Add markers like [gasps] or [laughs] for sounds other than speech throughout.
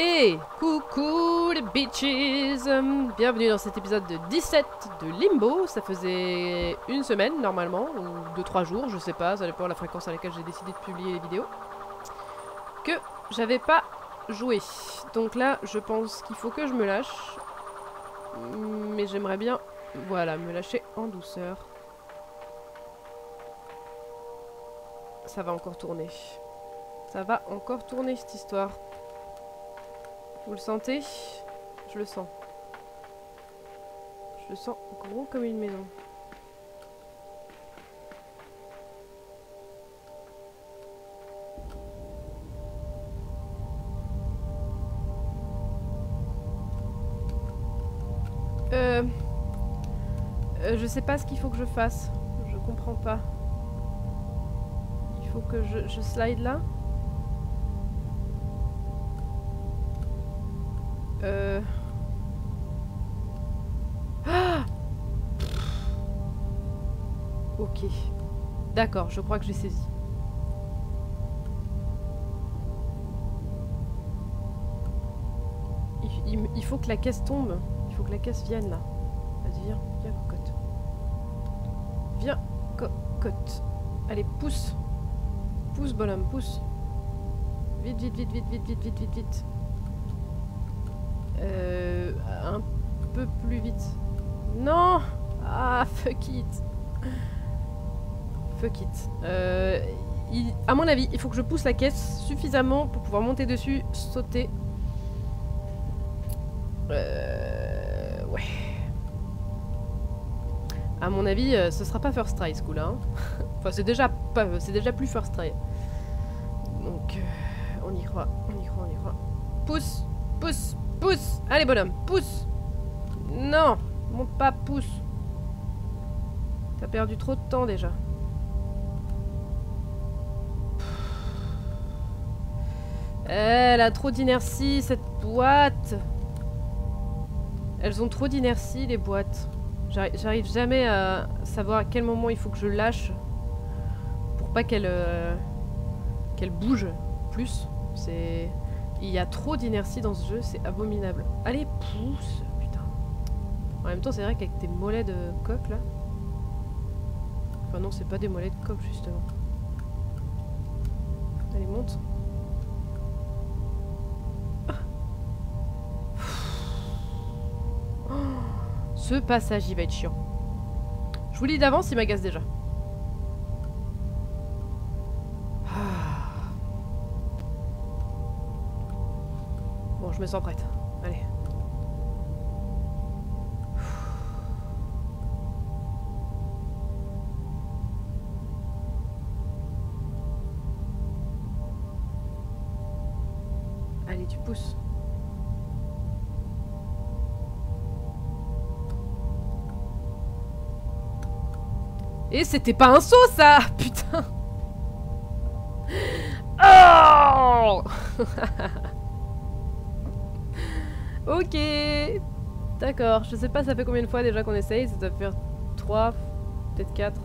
Et coucou les bitches Bienvenue dans cet épisode de 17 de Limbo. Ça faisait une semaine normalement, ou 2-3 jours, je sais pas, ça dépend de la fréquence à laquelle j'ai décidé de publier les vidéos. Que j'avais pas joué. Donc là, je pense qu'il faut que je me lâche. Mais j'aimerais bien, voilà, me lâcher en douceur. Ça va encore tourner. Ça va encore tourner cette histoire. Vous le sentez? Je le sens. Je le sens gros comme une maison. Euh... euh... Je sais pas ce qu'il faut que je fasse. Je comprends pas. Il faut que je, je slide là? Euh... Ah ok. D'accord, je crois que j'ai saisi. Il, faut que la caisse tombe. Il faut que la caisse vienne là. Vas-y, viens. Viens, cocotte. Viens, cocotte. Allez, pousse. Pousse, bonhomme, pousse. Vite, vite, vite, vite, vite, vite, vite, vite, vite. Euh, un peu plus vite. Non Ah, fuck it. Fuck it. Euh, à mon avis, il faut que je pousse la caisse suffisamment pour pouvoir monter dessus, sauter. Euh, ouais. À mon avis, ce sera pas first try ce coup-là. Hein. [laughs] enfin, c'est déjà, déjà plus first try. Donc, on y croit, on y croit, on y croit. Pousse, pousse, Pousse Allez bonhomme, pousse Non Monte pas, pousse T'as perdu trop de temps déjà. Elle a trop d'inertie, cette boîte Elles ont trop d'inertie, les boîtes. J'arrive jamais à savoir à quel moment il faut que je lâche pour pas qu'elle euh, qu'elle bouge plus. C'est... Il y a trop d'inertie dans ce jeu, c'est abominable. Allez, pousse Putain. En même temps, c'est vrai qu'avec tes mollets de coq, là... Enfin non, c'est pas des mollets de coq, justement. Allez, monte. Ah. [gasps] Ce passage, il va être chiant. Je vous lis d'avance, il m'agace déjà. Je me sens prête. Allez. Allez, tu pousses. Et c'était pas un saut ça Putain Oh [laughs] Ok. D'accord, je sais pas ça fait combien de fois déjà qu'on essaye, ça doit faire 3, peut-être 4.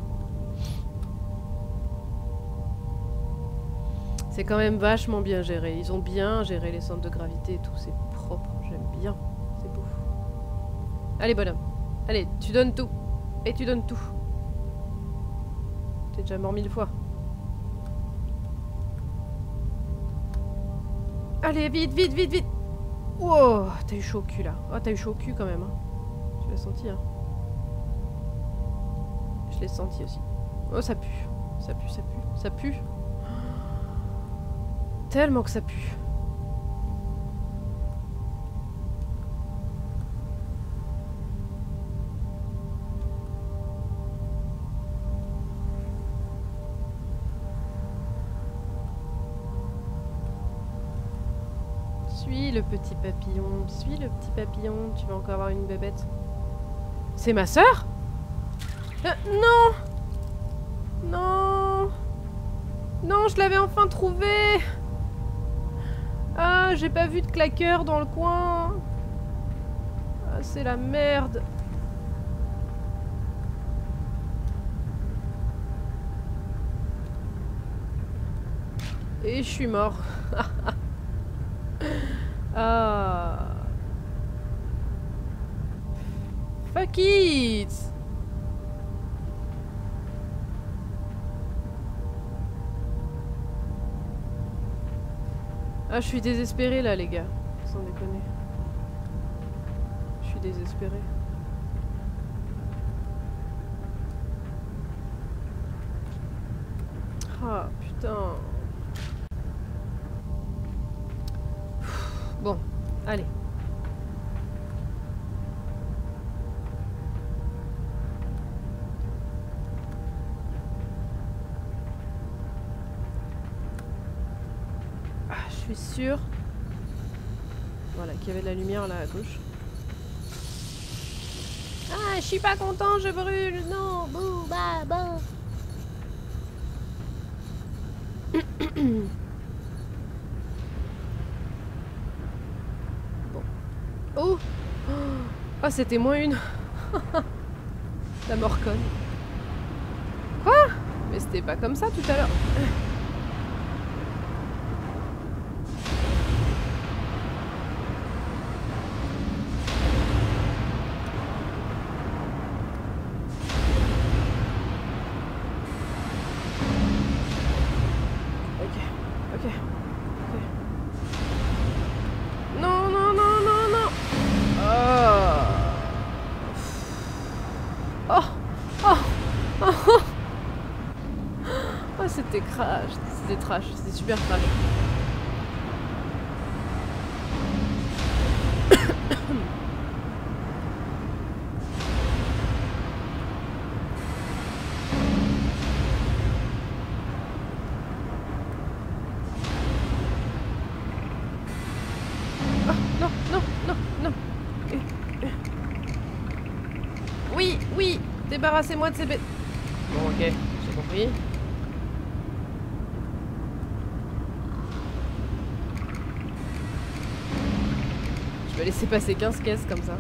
C'est quand même vachement bien géré, ils ont bien géré les centres de gravité et tout, c'est propre, j'aime bien, c'est beau. Allez bonhomme, allez, tu donnes tout, et tu donnes tout. T'es déjà mort mille fois. Allez, vite, vite, vite, vite Oh, t'as eu chaud au cul là. Oh, t'as eu chaud au cul quand même. Hein. Tu l'as senti, hein. Je l'ai senti aussi. Oh, ça pue. Ça pue, ça pue. Ça pue. [gasps] Tellement que ça pue. Le petit papillon, suis le petit papillon, tu vas encore avoir une bébête. C'est ma sœur? Euh, Non! Non! Non, je l'avais enfin trouvé Ah, j'ai pas vu de claqueur dans le coin! Ah, c'est la merde! Et je suis mort [laughs] Ah. Fuck it Ah, je suis désespérée là, les gars. Sans déconner. Je suis désespérée. Ah, putain. Bon, allez. Ah, je suis sûre. Voilà, qu'il y avait de la lumière là à gauche. Ah, je suis pas content, je brûle. Non, bouh, bah, bah. [clears throat] Oh Ah, c'était moins une. [laughs] la morconne. Quoi? Mais c'était pas comme ça tout à l'heure. Oh, oh, oh, oh. Oh, c'était crash, c'était trash, c'était super trash. Débarrassez-moi de ces. Bon, ok, j'ai compris. Je vais laisser passer 15 caisses comme ça.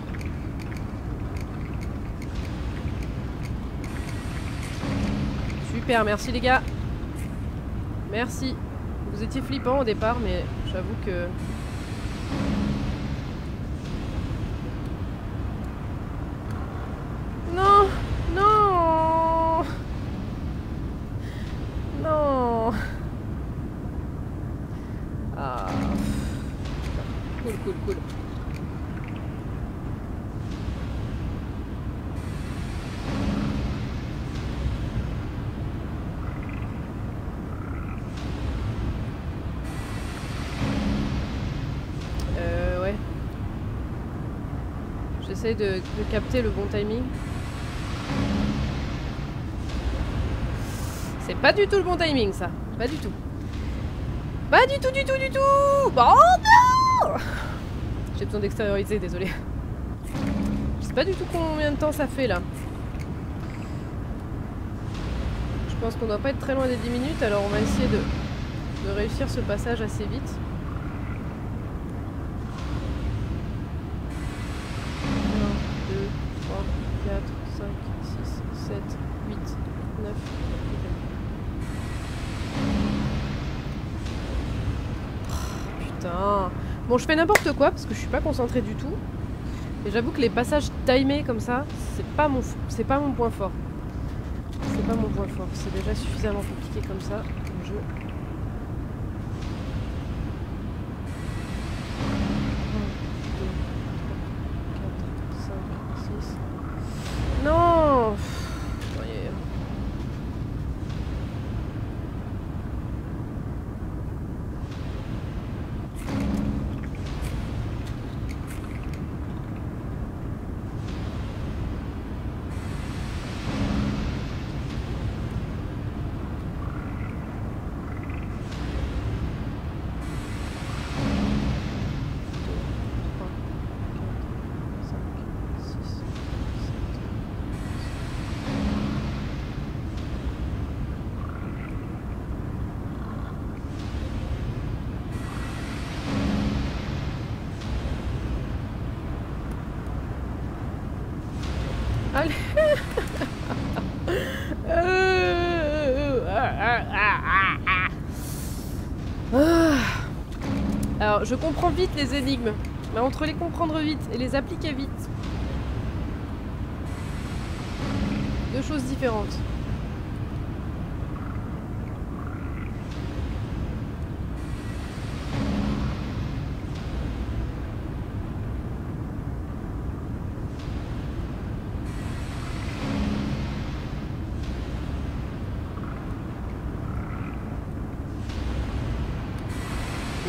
Super, merci les gars. Merci. Vous étiez flippant au départ, mais j'avoue que Non Non Non Ah. Cool, cool, cool. Euh, ouais. J'essaie de, capter le bon timing. C'est pas du tout le bon timing, ça. Pas du tout. Pas du tout, du tout, du tout Bon, J'ai besoin d'extérioriser, désolé. Je sais pas du tout combien de temps ça fait, là. Je pense qu'on doit pas être très loin des 10 minutes, alors on va essayer de, de réussir ce passage assez vite. 1, 2, 3, 4, 5, 6, 7, 8, 9. Putain. Bon, je fais n'importe quoi parce que je suis pas concentrée du tout. Et j'avoue que les passages timés comme ça, c'est pas mon, pas mon point fort. C'est pas mon point fort. C'est déjà suffisamment compliqué comme ça. Je comprends vite les énigmes, mais entre les comprendre vite et les appliquer vite, deux choses différentes.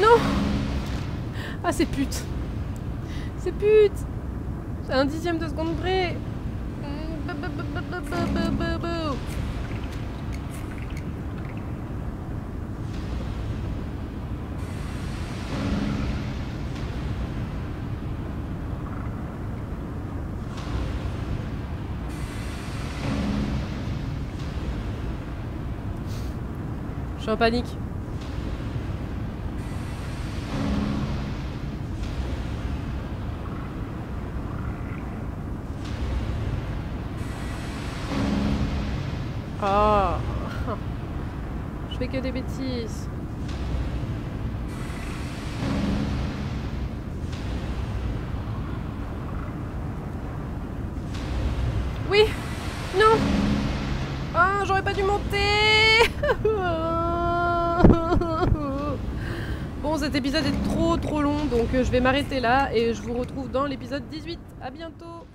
Non Ah, c'est pute. C'est pute. C'est un dixième de seconde près. Je suis en panique. [laughs] Je fais que des bêtises. Oui. Non. Ah, j'aurais pas dû monter. [laughs] Bon, cet épisode est trop trop long, donc euh, je vais m'arrêter là et je vous retrouve dans l'épisode 18. À bientôt